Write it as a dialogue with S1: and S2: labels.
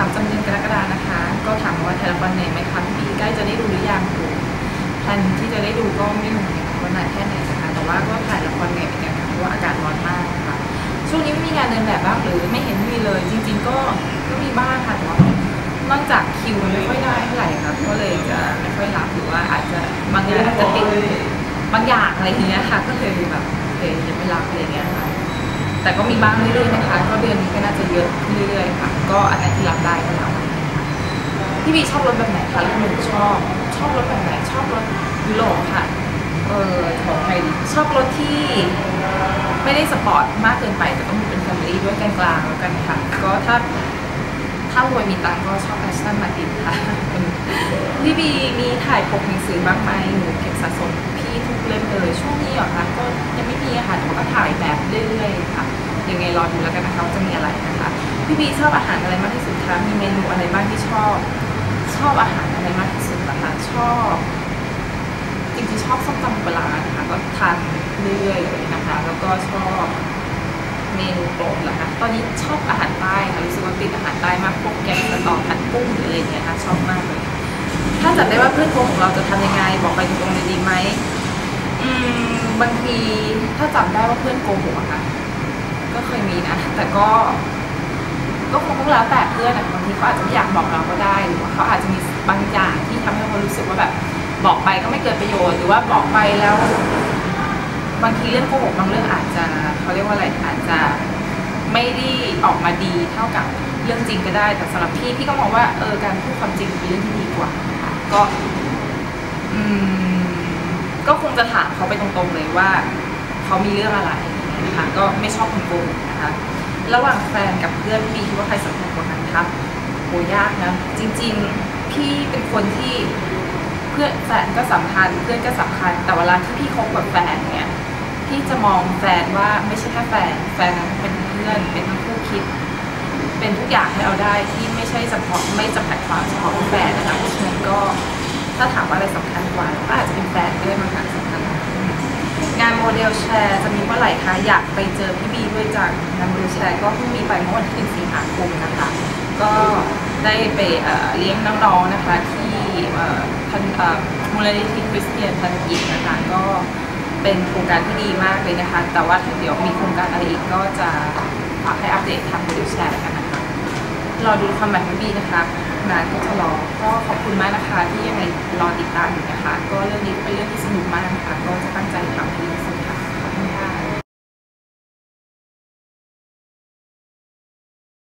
S1: ามจำเดือนกรกฎานะคะ ก็ถามว่าถ่ายละครเหนไหมคะพี่บีใกล้จะได้ดูหรือยังถูกแผนที่จะได้ดูก็ไม่รู้เหมือนกันว่านานแค่ไหนนะคะแต่ว่าก็ถ่ายละครเหนื่อยเหมือนกันค่ะเพราะว่าอากาศร้อนมากนะคะช่วงนี้ไม่มีงานเดินแบบบ้างหรือไม่เห็นมีเลย จริง ๆ ก็ก็มีบ้างค่ะแต่ว่านอกจากคิวมันไม่ค่อยได้เท่าไหร่ค่ะก็เลยจะไม่ค่อยรับหรือว่าอาจจะบางงานอาจจะติดบางอย่างอะไรอย่างเงี้ยค่ะ ก็เลยแบบเคยังไม่รับอะไรอย่างเงี้ยค่ะ แต่ก็มีบ้างเรื่อยๆนะคะ ก็เดือนนี้ก็น่าจะเยอะขึ้นเรื่อยๆค่ะ ก็อันไหนที่รับได้ก็รับพี่บีชอบรถแบบไหนคะแล้วหนูชอบ ชอบรถแบบไหน ชอบรถยุโรปค่ะ เออของใครดีชอบรถที่ไม่ได้สปอร์ตมากเกินไป แต่ต้องเป็น family ด้วยกลางๆแล้วกันค่ะ ก็ถ้าถ้ารวยมีตังก็ชอบ Aston Martin ค่ะพี่บีมีถ่ายปกหนังสือบ้างไหมหนูเก็บสะสมพี่ทุกเล่มเลย รอดูแล้วกันนะคะว่าจะมีอะไรนะคะพี่บีชอบอาหารอะไรมากที่สุดคะมีเมนูอะไรบ้างที่ชอบ ชอบอาหารอะไรมากที่สุดนะคะชอบจริงๆชอบส้มตำปลาร้านะคะก็ทานเรื่อยๆเลยนะคะ แล้วก็ชอบเมนูโปรดเหรอคะตอนนี้ชอบอาหารใต้ค่ะรู้สึกว่าติดอาหารใต้มากพวกแกงสตอผัดกุ้งหรืออะไรเงี้ยค่ะชอบมากเลยถ้าจับได้ว่าเพื่อนโกหกเราจะทำยังไง บอกไปตรงๆเลยดีไหมอืมบางทีถ้าจับได้ว่าเพื่อนโกหกอะค่ะ ก็เคยมีนะ แต่ก็ ก็คงต้องแล้วแต่เพื่อนอะบางทีเขาอาจจะไม่อยากบอกเราก็ได้ หรือว่าเขาอาจจะมีบางอย่างที่ทำให้เรารู้สึกว่าแบบ บอกไปก็ไม่เกิดประโยชน์ หรือว่าบอกไปแล้ว บางทีเรื่องโกหกบางเรื่องอาจจะเขาเรียกว่าอะไร อาจจะไม่ได้ออกมาดีเท่ากับเรื่องจริงก็ได้ แต่สำหรับพี่พี่ก็มองว่าเออการพูดความจริงเป็นเรื่องที่ดีกว่าค่ะก็อืมก็คงจะถามเขาไปตรงๆเลยว่า เขามีเรื่องอะไร นะคะก็ไม่ชอบคนโกหกนะคะระหว่างแฟนกับเพื่อนพี่คิดว่าใครสำคัญกว่ากันครับโหยากนะจริงๆพี่เป็นคนที่เพื่อนแฟนก็สำคัญเพื่อนก็สำคัญ แต่เวลาที่พี่คบกับแฟนเนี่ยพี่จะมองแฟนว่าไม่ใช่แค่แฟนแฟนเป็นเพื่อนเป็นทั้งคู่คิด เป็นทุกอย่างให้เราได้ที่ไม่ใช่เฉพาะไม่จำกัดความเฉพาะแฟนนะคะเพราะฉะนั้นก็ถ้าถามว่าอะไรสำคัญกว่าก็อาจจะเป็นแฟนด้วยมั้งคะ งาน Model Share จะมีเมื่อไหร่คะอยากไปเจอพี่บีด้วยจากงาน Model Share ก็เพิ่งมีไปเมื่อวันที่หนึ่งสิงหาคมนะคะ ก็ได้ไปเลี้ยงน้องๆนะคะที่ทางมูลนิธิคริสเตียนพันธกิจนะคะก็เป็นโครงการที่ดีมากเลยนะคะ แต่ว่าถ้าเดี๋ยวมีโครงการอะไรอีกก็จะฝากให้อัปเดตทางโมเดลแชร์กันนะคะรอดูความแบบพี่บีนะคะงานก็จะรอก็ขอบคุณมากนะคะที่ยังไงรอติดตามอยู่นะคะ ก็เรื่องนี้เป็น